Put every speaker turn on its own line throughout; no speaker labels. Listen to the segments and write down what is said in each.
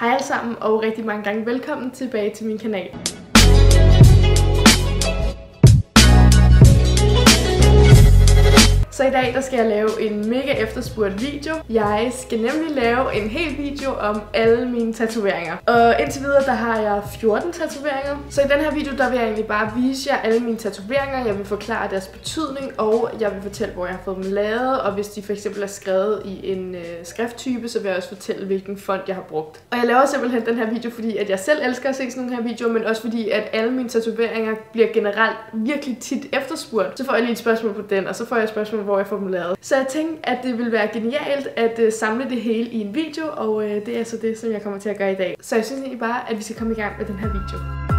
Hej alle sammen og rigtig mange gange velkommen tilbage til min kanal. Så i dag der skal jeg lave en mega efterspurgt video. Jeg skal nemlig lave en hel video om alle mine tatoveringer. Og indtil videre der har jeg 14 tatoveringer. Så i den her video der vil jeg egentlig bare vise jer alle mine tatoveringer. Jeg vil forklare deres betydning og jeg vil fortælle hvor jeg har fået dem lavet. Og hvis de for eksempel er skrevet i en øh, skrifttype, så vil jeg også fortælle hvilken font jeg har brugt. Og jeg laver simpelthen den her video, fordi at jeg selv elsker at se sådan nogle her videoer, men også fordi at alle mine tatoveringer bliver generelt virkelig tit efterspurgt. Så får jeg lige et spørgsmål på den, og så får jeg et spørgsmål hvor jeg formulerede. Så jeg tænkte, at det ville være genialt at øh, samle det hele i en video, og øh, det er så det, som jeg kommer til at gøre i dag. Så jeg synes egentlig bare, at vi skal komme i gang med den her video.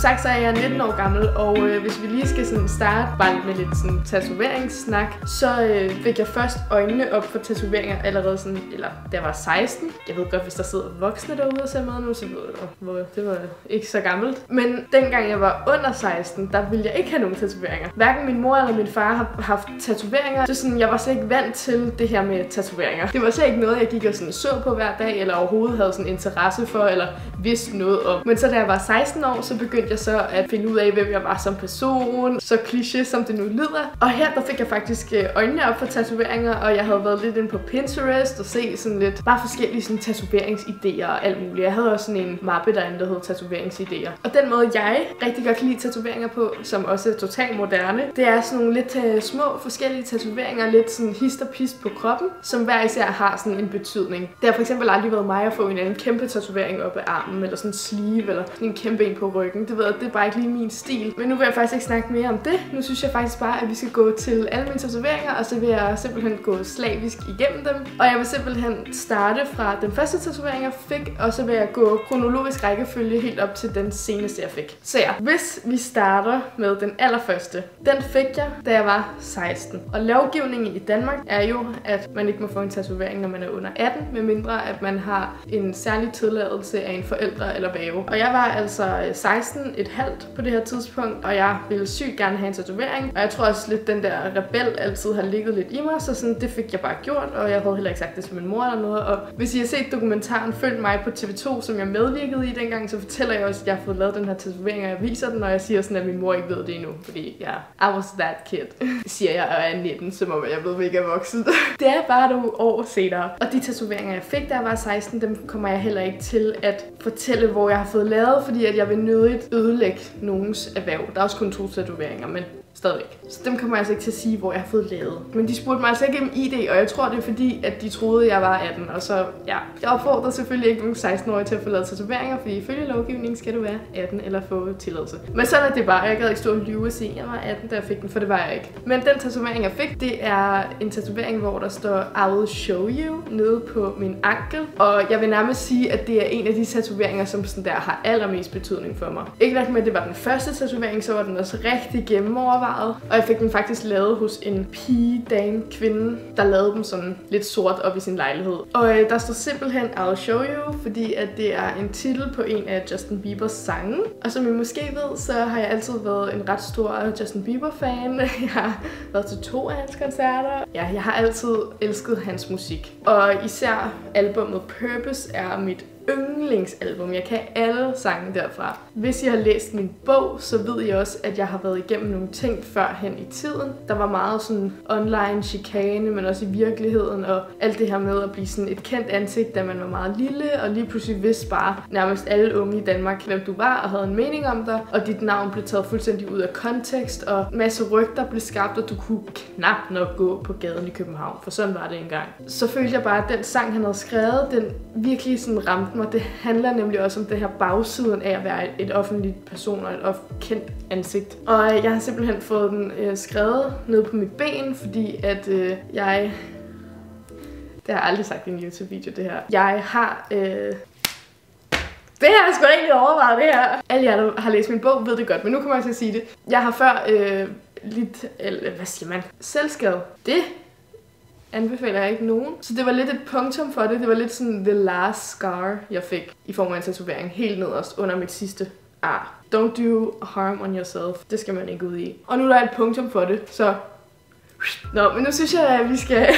Sagt, så er jeg 19 år gammel, og øh, hvis vi lige skal sådan starte bare med lidt sådan tatoveringssnak, så øh, fik jeg først øjnene op for tatoveringer allerede sådan, eller da jeg var 16. Jeg ved godt, hvis der sidder voksne derude og ser med nu, så ved jeg, hvor det var ikke så gammelt. Men dengang jeg var under 16, der ville jeg ikke have nogen tatoveringer. Hverken min mor eller min far har haft tatoveringer, så sådan, jeg var slet ikke vant til det her med tatoveringer. Det var slet ikke noget, jeg gik og sådan så på hver dag, eller overhovedet havde sådan interesse for, eller vidste noget om. Men så da jeg var 16 år, så begyndte jeg så at finde ud af, hvem jeg var som person. Så kliché som det nu lyder. Og her der fik jeg faktisk øh, øjnene op for tatoveringer, og jeg havde været lidt inde på Pinterest og se sådan lidt bare forskellige sådan tatoveringsidéer og alt muligt. Jeg havde også sådan en mappe derinde, der hed tatoveringsidéer. Og den måde, jeg rigtig godt kan lide tatoveringer på, som også er totalt moderne, det er sådan nogle lidt uh, små forskellige tatoveringer, lidt sådan hist og pist på kroppen, som hver især har sådan en betydning. Det har for eksempel aldrig været mig at få en anden kæmpe tatovering op ad armen, eller sådan en sleeve, eller sådan en kæmpe en på ryggen. Det ved jeg, det er bare ikke lige min stil. Men nu vil jeg faktisk ikke snakke mere om det. Nu synes jeg faktisk bare, at vi skal gå til alle mine tatoveringer, og så vil jeg simpelthen gå slavisk igennem dem. Og jeg vil simpelthen starte fra den første tatovering, jeg fik, og så vil jeg gå kronologisk rækkefølge helt op til den seneste, jeg fik. Så ja, hvis vi starter med den allerførste. Den fik jeg, da jeg var 16. Og lovgivningen i Danmark er jo, at man ikke må få en tatovering, når man er under 18, medmindre at man har en særlig tilladelse af en forældre eller bave. Og jeg var altså 16 et halvt på det her tidspunkt, og jeg ville sygt gerne have en tatovering. Og jeg tror også lidt, den der rebel altid har ligget lidt i mig, så sådan, det fik jeg bare gjort, og jeg havde heller ikke sagt det til min mor eller noget. Og hvis I har set dokumentaren Følg mig på TV2, som jeg medvirkede i dengang, så fortæller jeg også, at jeg har fået lavet den her tatovering, og jeg viser den, og jeg siger sådan, at min mor ikke ved det endnu, fordi ja, I was that kid, siger jeg, og er 19, som om jeg ved, at jeg er voksen. det er bare nogle år senere. Og de tatoveringer, jeg fik, da jeg var 16, dem kommer jeg heller ikke til at fortælle, hvor jeg har fået lavet, fordi at jeg vil nødigt ødelægge nogens erhverv. Der er også kun to tatoveringer, men Stadigvæk. Så dem kommer jeg altså ikke til at sige, hvor jeg har fået lavet. Men de spurgte mig altså ikke om ID, og jeg tror, det er fordi, at de troede, at jeg var 18. Og så, ja, jeg opfordrer selvfølgelig ikke nogen 16-årige til at få lavet tatoveringer, fordi ifølge lovgivningen skal du være 18 eller få tilladelse. Men sådan er det bare. Jeg gad ikke stå og lyve og sige, at jeg var 18, da jeg fik den, for det var jeg ikke. Men den tatovering, jeg fik, det er en tatovering, hvor der står I will show you nede på min ankel. Og jeg vil nærmest sige, at det er en af de tatoveringer, som sådan der har allermest betydning for mig. Ikke nok med, at det var den første tatovering, så var den også rigtig gennemover overvejet. Og jeg fik den faktisk lavet hos en pige, dame, kvinde, der lavede dem sådan lidt sort op i sin lejlighed. Og øh, der står simpelthen I'll show you, fordi at det er en titel på en af Justin Biebers sange. Og som I måske ved, så har jeg altid været en ret stor Justin Bieber-fan. Jeg har været til to af hans koncerter. Ja, jeg har altid elsket hans musik. Og især albumet Purpose er mit yndlingsalbum. Jeg kan alle sange derfra. Hvis I har læst min bog, så ved I også, at jeg har været igennem nogle ting førhen i tiden. Der var meget sådan online chikane, men også i virkeligheden, og alt det her med at blive sådan et kendt ansigt, da man var meget lille, og lige pludselig vidste bare nærmest alle unge i Danmark, hvem du var, og havde en mening om dig, og dit navn blev taget fuldstændig ud af kontekst, og masse rygter blev skabt, og du kunne knap nok gå på gaden i København, for sådan var det engang. Så følte jeg bare, at den sang, han havde skrevet, den virkelig sådan ramte mig. Det handler nemlig også om det her bagsiden af at være et offentligt person og et kendt ansigt. Og øh, jeg har simpelthen fået den øh, skrevet ned på mit ben, fordi at øh, jeg... Det har jeg aldrig sagt i en YouTube-video, det her. Jeg har... Øh, det her er sgu egentlig overvejet, det her. Alle jer, der har læst min bog, ved det godt, men nu kommer jeg til at sige det. Jeg har før øh, lidt, eller hvad siger man, selvskade. Det anbefaler jeg ikke nogen. Så det var lidt et punktum for det. Det var lidt sådan the last scar, jeg fik i form af en tatovering. Helt nederst under mit sidste ar. Don't do harm on yourself. Det skal man ikke ud i. Og nu er der et punktum for det, så Nå, men nu synes jeg, at vi skal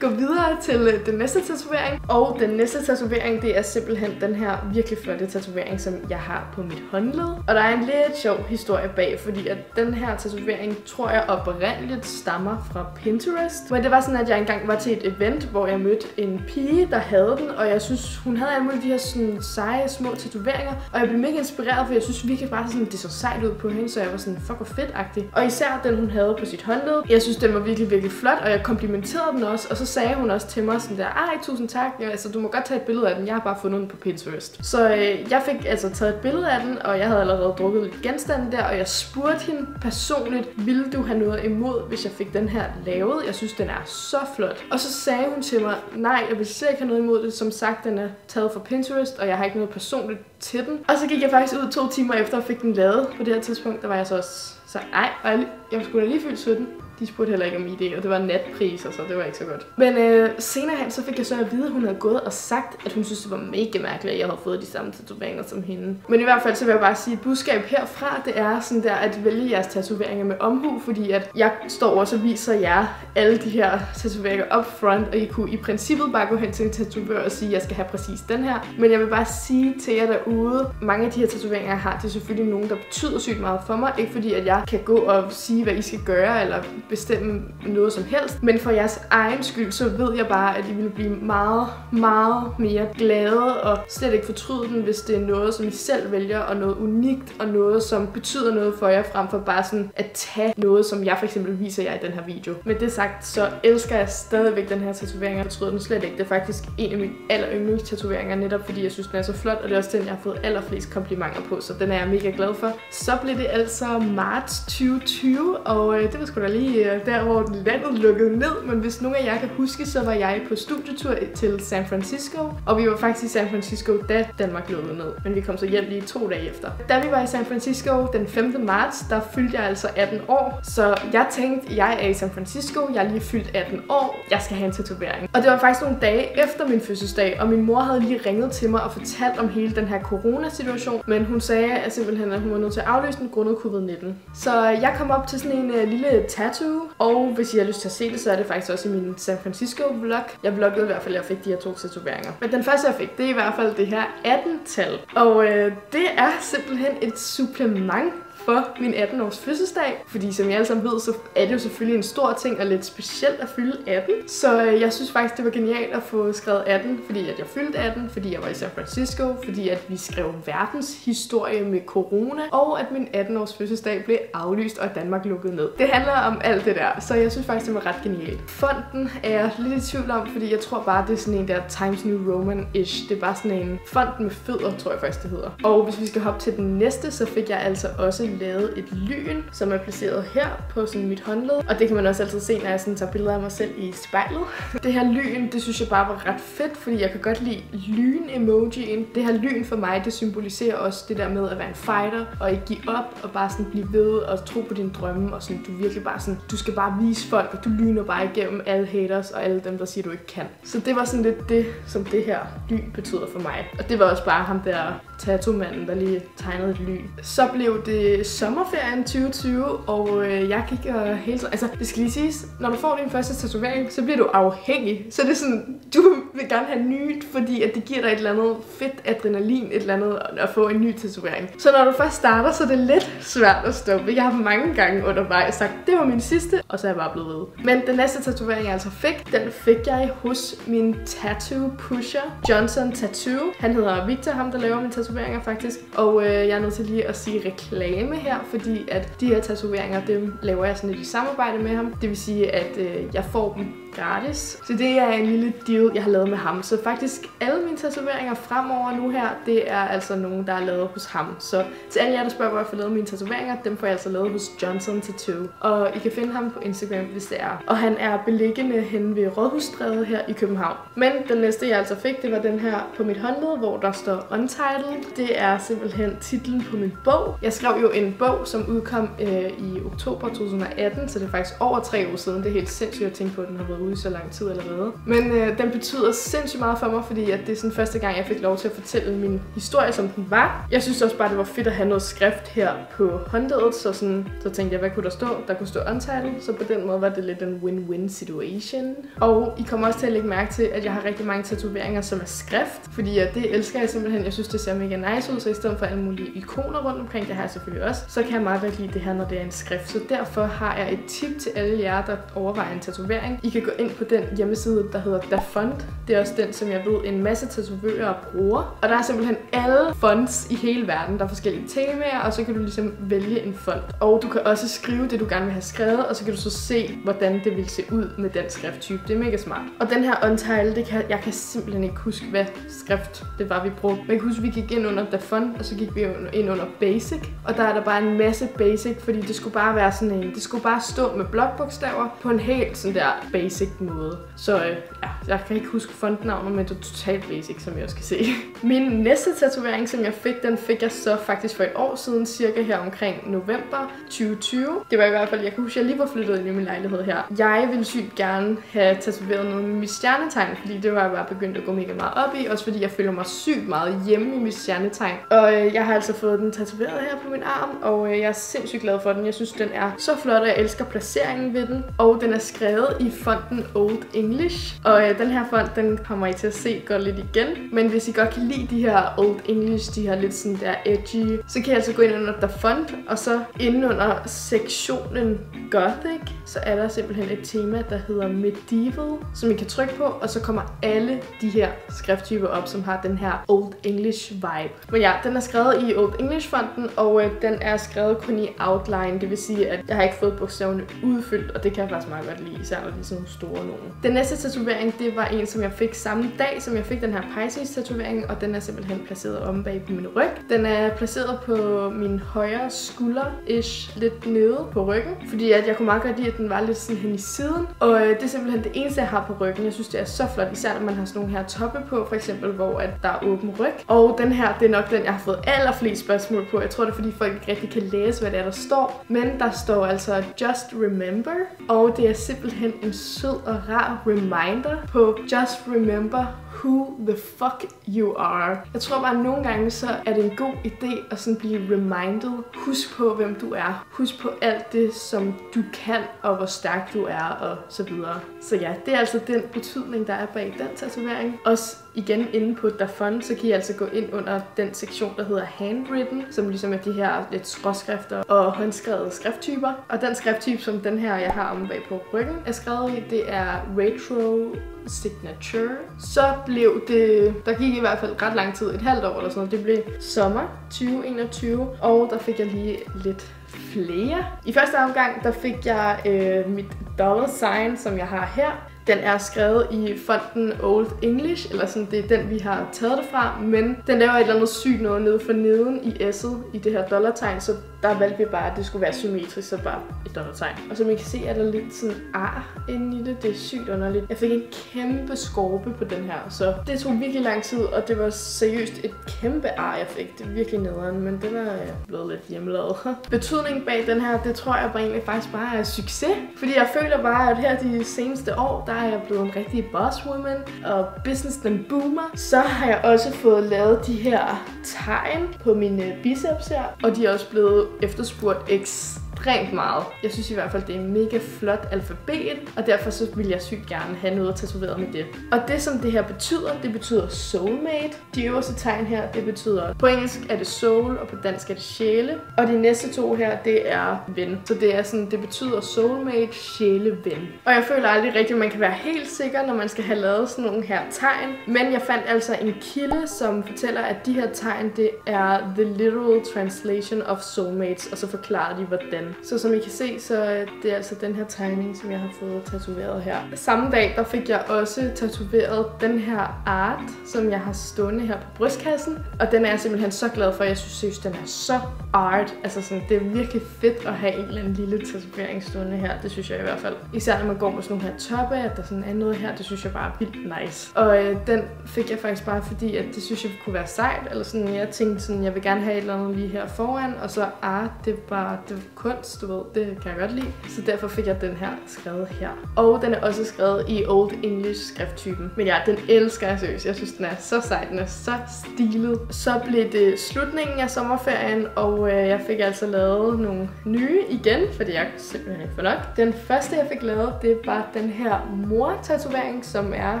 gå videre til øh, den næste tatovering. Og den næste tatovering, det er simpelthen den her virkelig flotte tatovering, som jeg har på mit håndled. Og der er en lidt sjov historie bag, fordi at den her tatovering, tror jeg oprindeligt stammer fra Pinterest. Men det var sådan, at jeg engang var til et event, hvor jeg mødte en pige, der havde den, og jeg synes, hun havde alle mulige de her sådan seje små tatoveringer. Og jeg blev mega inspireret, for jeg synes virkelig bare sådan, det så sejt ud på hende, så jeg var sådan fuck hvor fedt-agtig. Og især den, hun havde på sit håndled. Jeg synes, den var virkelig, virkelig flot, og jeg komplimenterede den også. Og så sagde hun også til mig sådan der, ej, tusind tak, ja, altså, du må godt tage et billede af den, jeg har bare fundet den på Pinterest. Så øh, jeg fik altså taget et billede af den, og jeg havde allerede drukket lidt genstande der, og jeg spurgte hende personligt, ville du have noget imod, hvis jeg fik den her lavet? Jeg synes, den er så flot. Og så sagde hun til mig, nej, jeg vil slet ikke have noget imod det. Som sagt, den er taget fra Pinterest, og jeg har ikke noget personligt til den. Og så gik jeg faktisk ud to timer efter og fik den lavet. På det her tidspunkt, der var jeg så også så nej, jeg skulle da lige fylde 17. De spurgte heller ikke om ID, og det var natpriser, så det var ikke så godt. Men øh, senere hen, så fik jeg så at vide, at hun havde gået og sagt, at hun synes, det var mega mærkeligt, at jeg havde fået de samme tatoveringer som hende. Men i hvert fald, så vil jeg bare sige, at budskab herfra, det er sådan der, at vælge jeres tatoveringer med omhu, fordi at jeg står også og viser jer alle de her tatoveringer up front, og I kunne i princippet bare gå hen til en tatovør og sige, at jeg skal have præcis den her. Men jeg vil bare sige til jer derude, mange af de her tatoveringer, jeg har, det er selvfølgelig nogen, der betyder sygt meget for mig. Ikke fordi, at jeg kan gå og sige, hvad I skal gøre, eller bestemme noget som helst. Men for jeres egen skyld, så ved jeg bare, at I vil blive meget, meget mere glade og slet ikke fortryde den, hvis det er noget, som I selv vælger, og noget unikt, og noget, som betyder noget for jer, frem for bare sådan at tage noget, som jeg for eksempel viser jer i den her video. Med det sagt, så elsker jeg stadigvæk den her tatovering, og jeg den slet ikke. Det er faktisk en af mine aller yndlings tatoveringer, netop fordi jeg synes, den er så flot, og det er også den, jeg har fået allerflest komplimenter på, så den er jeg mega glad for. Så blev det altså marts 2020, og øh, det var sgu da lige Øh, der, hvor landet lukkede ned, men hvis nogen af jer kan huske, så var jeg på studietur til San Francisco, og vi var faktisk i San Francisco, da Danmark lukkede ned, men vi kom så hjem lige to dage efter. Da vi var i San Francisco den 5. marts, der fyldte jeg altså 18 år, så jeg tænkte, jeg er i San Francisco, jeg er lige fyldt 18 år, jeg skal have en tatovering. Og det var faktisk nogle dage efter min fødselsdag, og min mor havde lige ringet til mig og fortalt om hele den her coronasituation, men hun sagde at simpelthen, at hun var nødt til at aflyse den grundet covid-19. Så jeg kom op til sådan en uh, lille tattoo, og hvis I har lyst til at se det, så er det faktisk også i min San Francisco vlog. Jeg vloggede i hvert fald, at jeg fik de her to tatoveringer. Men den første, jeg fik, det er i hvert fald det her 18-tal. Og øh, det er simpelthen et supplement for min 18-års fødselsdag. Fordi som I alle sammen ved, så er det jo selvfølgelig en stor ting og lidt specielt at fylde 18. Så øh, jeg synes faktisk, det var genialt at få skrevet 18, fordi at jeg fyldte 18, fordi jeg var i San Francisco, fordi at vi skrev verdenshistorie med corona, og at min 18-års fødselsdag blev aflyst, og Danmark lukkede ned. Det handler om alt det der, så jeg synes faktisk, det var ret genialt. Fonden er jeg lidt i tvivl om, fordi jeg tror bare, det er sådan en der Times New Roman-ish. Det er bare sådan en fond med fødder, tror jeg faktisk, det hedder. Og hvis vi skal hoppe til den næste, så fik jeg altså også lavet et lyn, som er placeret her på sådan mit håndled. Og det kan man også altid se, når jeg sådan tager billeder af mig selv i spejlet. Det her lyn, det synes jeg bare var ret fedt, fordi jeg kan godt lide lyn-emojien. Det her lyn for mig, det symboliserer også det der med at være en fighter, og ikke give op, og bare sådan blive ved og tro på dine drømme, og sådan, du virkelig bare sådan, du skal bare vise folk, og du lyner bare igennem alle haters og alle dem, der siger, du ikke kan. Så det var sådan lidt det, som det her lyn betyder for mig. Og det var også bare ham der tatomanden, der lige tegnede et lyn. Så blev det sommerferien 2020, og øh, jeg gik og hele. Altså, det skal lige siges, når du får din første tatovering, så bliver du afhængig. Så det er sådan, du vil gerne have nyt, fordi at det giver dig et eller andet fedt adrenalin, et eller andet at få en ny tatovering. Så når du først starter, så er det lidt svært at stoppe. Jeg har mange gange undervejs sagt, det var min sidste, og så er jeg bare blevet ved. Men den næste tatovering, jeg altså fik, den fik jeg hos min tattoo pusher, Johnson Tattoo. Han hedder Victor, ham der laver min tatoveringer faktisk. Og øh, jeg er nødt til lige at sige reklame her, fordi at de her tatoveringer, dem laver jeg sådan lidt i samarbejde med ham. Det vil sige, at øh, jeg får dem gratis. Så det er en lille deal, jeg har lavet med ham. Så faktisk alle mine tatoveringer fremover nu her, det er altså nogen, der er lavet hos ham. Så til alle jer, der spørger, hvor jeg får lavet mine tatoveringer, dem får jeg altså lavet hos Johnson Tattoo. Og I kan finde ham på Instagram, hvis det er. Og han er beliggende hen ved Rådhusstræde her i København. Men den næste, jeg altså fik, det var den her på mit håndled, hvor der står Untitled. Det er simpelthen titlen på min bog. Jeg skrev jo en bog, som udkom øh, i oktober 2018, så det er faktisk over tre år siden. Det er helt sindssygt at tænke på, at den har været ude i så lang tid allerede. Men øh, den betyder sindssygt meget for mig, fordi at det er sådan første gang, jeg fik lov til at fortælle min historie, som den var. Jeg synes også bare, det var fedt at have noget skrift her på håndledet, så, sådan, så tænkte jeg, hvad kunne der stå? Der kunne stå untitled, så på den måde var det lidt en win-win situation. Og I kommer også til at lægge mærke til, at jeg har rigtig mange tatoveringer, som er skrift, fordi at det elsker jeg simpelthen. Jeg synes, det ser mega nice ud, så i stedet for alle mulige ikoner rundt omkring, det her selvfølgelig også, så kan jeg meget godt lide det her, når det er en skrift. Så derfor har jeg et tip til alle jer, der overvejer en tatovering. I kan gå ind på den hjemmeside, der hedder DaFont. Det er også den, som jeg ved en masse tatovører bruger. Og der er simpelthen alle fonts i hele verden. Der er forskellige temaer, og så kan du ligesom vælge en font. Og du kan også skrive det, du gerne vil have skrevet, og så kan du så se, hvordan det vil se ud med den skrifttype. Det er mega smart. Og den her Untitled, det kan, jeg kan simpelthen ikke huske, hvad skrift det var, vi brugte. Men jeg kan huske, at vi gik ind under DaFont, og så gik vi ind under Basic. Og der er der bare en masse Basic, fordi det skulle bare være sådan en, det skulle bare stå med blokbogstaver på en helt sådan der basic måde. Så øh, ja, jeg kan ikke huske fontnavnet, men det er totalt basic, som jeg også kan se. Min næste tatovering, som jeg fik, den fik jeg så faktisk for et år siden, cirka her omkring november 2020. Det var i hvert fald, jeg kan huske, at jeg lige var flyttet ind i min lejlighed her. Jeg ville sygt gerne have tatoveret noget med mit stjernetegn, fordi det var jeg bare begyndt at gå mega meget op i, også fordi jeg føler mig sygt meget hjemme i mit stjernetegn. Og øh, jeg har altså fået den tatoveret her på min arm, og øh, jeg er sindssygt glad for den. Jeg synes, den er så flot, og jeg elsker placeringen ved den. Og den er skrevet i fonden Old English. Og øh, den her font, den kommer I til at se godt lidt igen. Men hvis I godt kan lide de her Old English, de her lidt sådan der edgy, så kan I altså gå ind under The font, og så inde under sektionen Gothic, så er der simpelthen et tema, der hedder Medieval, som I kan trykke på, og så kommer alle de her skrifttyper op, som har den her Old English vibe. Men ja, den er skrevet i Old English-fonten, og øh, den er skrevet kun i outline, det vil sige, at jeg har ikke fået bogstaverne udfyldt, og det kan jeg faktisk meget godt lide, især når det er sådan nogle store nogen. Den næste tatovering, det var en, som jeg fik samme dag, som jeg fik den her Pisces-tatovering, og den er simpelthen placeret om bag på min ryg. Den er placeret på min højre skulder-ish, lidt nede på ryggen, fordi at jeg kunne meget godt lide, at den var lidt sådan hen i siden, og øh, det er simpelthen det eneste, jeg har på ryggen. Jeg synes, det er så flot, især når man har sådan nogle her toppe på, for eksempel, hvor at der er åben ryg. Og den her, det er nok den, jeg har fået allerflest spørgsmål på. Jeg tror, det er, fordi folk ikke rigtig kan læse, hvad det er, der står. Men der står altså Just Remember, og det er simpelthen en sød og rar reminder på Just Remember who the fuck you are. Jeg tror bare, at nogle gange så er det en god idé at sådan blive reminded. Husk på, hvem du er. Husk på alt det, som du kan, og hvor stærk du er, og så videre. Så ja, det er altså den betydning, der er bag den tatovering. Også igen inde på Dafon, så kan I altså gå ind under den sektion, der hedder Handwritten, som ligesom er de her lidt skråskrifter og håndskrevede skrifttyper. Og den skrifttype, som den her, jeg har om bag på ryggen, er skrevet i, det er Retro Signature. Så blev det, der gik i hvert fald ret lang tid, et halvt år eller sådan noget, det blev sommer 2021, og der fik jeg lige lidt flere. I første omgang, der fik jeg øh, mit dollar sign, som jeg har her. Den er skrevet i fonten Old English, eller sådan, det er den, vi har taget det fra, men den laver et eller andet sygt noget nede for neden i S'et i det her dollartegn, så der valgte vi bare, at det skulle være symmetrisk, så bare et dollartegn. Og som I kan se, er der lidt sådan ar inde i det. Det er sygt underligt. Jeg fik en kæmpe skorpe på den her, så det tog virkelig lang tid, og det var seriøst et kæmpe ar, jeg fik. Det er virkelig nederen, men den er øh, blevet lidt hjemmelavet. Betydningen bag den her, det tror jeg bare egentlig faktisk bare er succes. Fordi jeg føler bare, at her de seneste år, der er jeg blevet en rigtig bosswoman, og business den boomer. Så har jeg også fået lavet de her tegn på mine biceps her, og de er også blevet efterspurgt x ekstremt meget. Jeg synes i hvert fald, det er mega flot alfabet, og derfor så vil jeg sygt gerne have noget tatoveret med det. Og det som det her betyder, det betyder soulmate. De øverste tegn her, det betyder, på engelsk er det soul, og på dansk er det sjæle. Og de næste to her, det er ven. Så det er sådan, det betyder soulmate, sjæle, ven. Og jeg føler aldrig rigtigt, at man kan være helt sikker, når man skal have lavet sådan nogle her tegn. Men jeg fandt altså en kilde, som fortæller, at de her tegn, det er the literal translation of soulmates, og så forklarer de, hvordan så som I kan se, så er det altså den her tegning, som jeg har fået tatoveret her. Samme dag, der fik jeg også tatoveret den her art, som jeg har stående her på brystkassen. Og den er jeg simpelthen så glad for. Jeg synes seriøst, den er så art. Altså sådan, det er virkelig fedt at have en eller anden lille tatovering stående her. Det synes jeg i hvert fald. Især når man går med sådan nogle her toppe, at der sådan er noget her, det synes jeg bare er vildt nice. Og øh, den fik jeg faktisk bare fordi, at det synes jeg kunne være sejt. Eller sådan, jeg tænkte sådan, jeg vil gerne have et eller andet lige her foran. Og så art, det var, det var kun kunst, du ved, det kan jeg godt lide. Så derfor fik jeg den her skrevet her. Og den er også skrevet i Old English skrifttypen. Men ja, den elsker jeg seriøst. Jeg synes, den er så sej, den er så stilet. Så blev det slutningen af sommerferien, og øh, jeg fik altså lavet nogle nye igen, fordi jeg simpelthen ikke for nok. Den første, jeg fik lavet, det var den her mor-tatovering, som er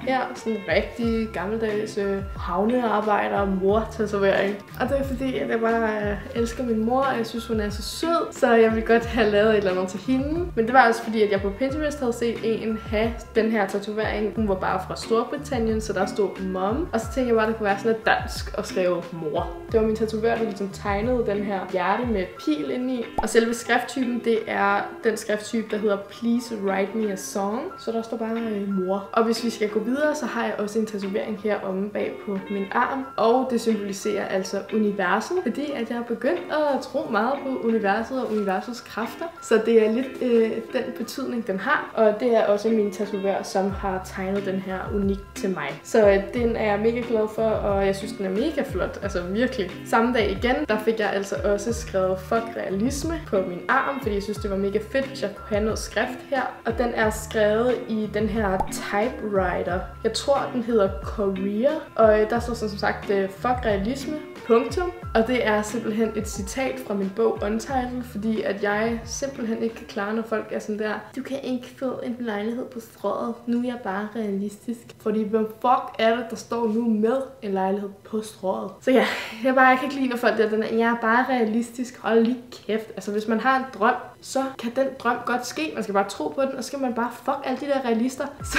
her sådan en rigtig gammeldags øh, havnearbejder mor-tatovering. Og det er fordi, at jeg bare øh, elsker min mor, og jeg synes, hun er så sød, så jeg ville godt have lavet et eller andet til hende. Men det var også fordi, at jeg på Pinterest havde set en have den her tatovering. Hun var bare fra Storbritannien, så der stod mom. Og så tænkte jeg bare, at det kunne være sådan lidt dansk at skrive mor. Det var min tatovør, der ligesom tegnede den her hjerte med pil indeni. Og selve skrifttypen, det er den skrifttype, der hedder Please Write Me a Song. Så der står bare øh, mor. Og hvis vi skal gå videre, så har jeg også en tatovering her omme bag på min arm. Og det symboliserer altså universet, fordi at jeg har begyndt at tro meget på universet og universet universets kræfter. Så det er lidt øh, den betydning, den har. Og det er også min tatovør, som har tegnet den her unikt til mig. Så øh, den er jeg mega glad for, og jeg synes, den er mega flot. Altså virkelig. Samme dag igen, der fik jeg altså også skrevet fuck realisme på min arm, fordi jeg synes, det var mega fedt, hvis jeg kunne have noget skrift her. Og den er skrevet i den her typewriter. Jeg tror, den hedder Korea, og øh, der står som sagt øh, fuck realisme, punktum. Og det er simpelthen et citat fra min bog Untitled, fordi at jeg simpelthen ikke kan klare, når folk er sådan der, du kan ikke få en lejlighed på strået, nu er jeg bare realistisk. Fordi hvem fuck er det, der står nu med en lejlighed på strået? Så ja, jeg bare jeg kan ikke lide, når folk der, den er, jeg er bare realistisk, hold lige kæft. Altså hvis man har en drøm, så kan den drøm godt ske. Man skal bare tro på den, og så skal man bare fuck alle de der realister. Så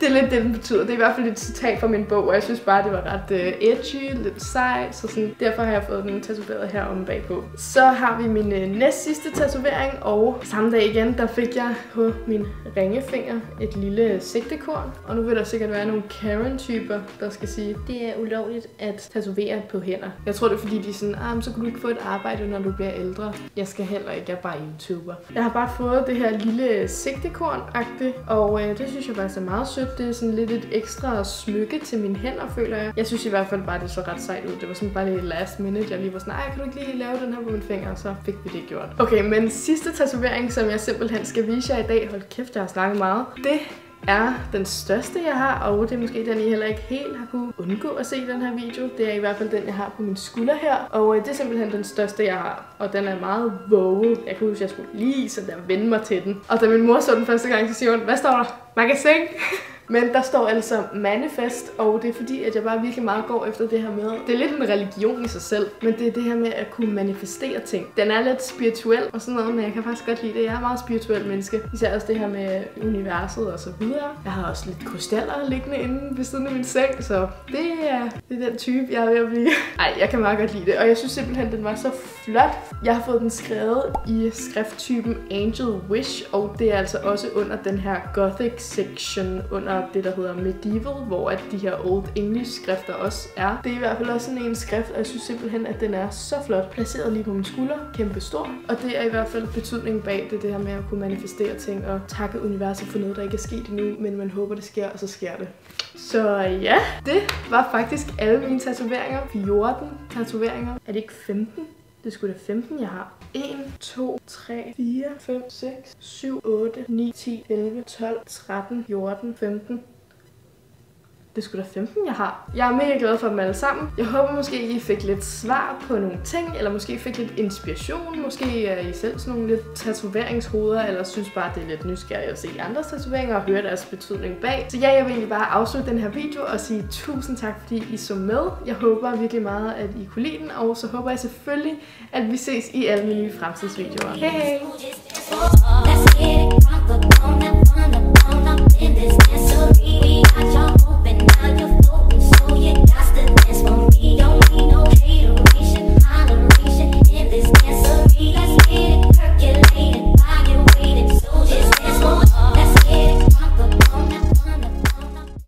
det er lidt det, den betyder. Det er i hvert fald et citat fra min bog, og jeg synes bare, det var ret uh, edgy, lidt sej. så sådan, derfor har jeg fået den tatoveret her om bagpå. Så har vi min uh, næst sidste tatovering, og samme dag igen, der fik jeg på min ringefinger et lille sigtekorn. Og nu vil der sikkert være nogle Karen-typer, der skal sige, det er ulovligt at tatovere på hænder. Jeg tror, det er fordi, de er sådan, ah, så kan du ikke få et arbejde, når du bliver ældre. Jeg skal heller ikke, jeg er bare YouTuber. Jeg har bare fået det her lille sigtekorn-agtigt, og øh, det synes jeg faktisk er meget sødt. Det er sådan lidt et ekstra smykke til mine hænder, føler jeg. Jeg synes i hvert fald bare, det så ret sejt ud. Det var sådan bare lige last minute. Jeg lige var sådan, nej, kan du ikke lige lave den her på min finger? Og så fik vi det gjort. Okay, men sidste tatovering, som jeg simpelthen skal vise jer i dag. Hold kæft, jeg har snakket meget. Det er den største, jeg har, og det er måske den, I heller ikke helt har kunne undgå at se den her video. Det er i hvert fald den, jeg har på min skulder her, og øh, det er simpelthen den største, jeg har, og den er meget våget. Jeg kunne huske, at jeg skulle lige sådan der vende mig til den. Og da min mor så den første gang, så siger hun, hvad står der? Magasin? Men der står altså manifest, og det er fordi, at jeg bare virkelig meget går efter det her med. Det er lidt en religion i sig selv, men det er det her med at kunne manifestere ting. Den er lidt spirituel og sådan noget, men jeg kan faktisk godt lide det. Jeg er meget spirituel menneske. Især også det her med universet og så videre. Jeg har også lidt krystaller liggende inde ved siden af min seng, så det er, det er den type, jeg er ved at blive. Ej, jeg kan meget godt lide det, og jeg synes simpelthen, den var så flot. Jeg har fået den skrevet i skrifttypen Angel Wish, og det er altså også under den her Gothic section under det, der hedder Medieval, hvor at de her Old English skrifter også er. Det er i hvert fald også sådan en skrift, og jeg synes simpelthen, at den er så flot placeret lige på min skulder. Kæmpe stor. Og det er i hvert fald betydningen bag det, det her med at kunne manifestere ting og takke universet for noget, der ikke er sket endnu, men man håber, det sker, og så sker det. Så ja, det var faktisk alle mine tatoveringer. 14 tatoveringer. Er det ikke 15? Det skulle da 15, jeg har. 1, 2, 3, 4, 5, 6, 7, 8, 9, 10, 11, 12, 13, 14, 15, det skulle da 15, jeg har. Jeg er mega glad for dem alle sammen. Jeg håber måske, I fik lidt svar på nogle ting, eller måske fik lidt inspiration. Måske er I selv sådan nogle lidt tatoveringshoveder, eller synes bare, det er lidt nysgerrigt at se andres tatoveringer og høre deres betydning bag. Så ja, jeg vil egentlig bare afslutte den her video og sige tusind tak, fordi I så med. Jeg håber virkelig meget, at I kunne lide den, og så håber jeg selvfølgelig, at vi ses i alle mine nye fremtidsvideoer. Hej hej!